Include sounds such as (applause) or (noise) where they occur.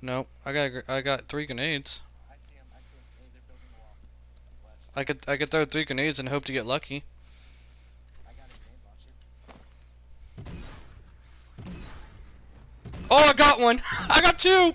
No, I got I got three grenades. I see them. I see them. They, they're building the wall. West. I could I could throw three grenades and hope to get lucky. I got a grenade launcher. Oh, I got one. (laughs) I got two.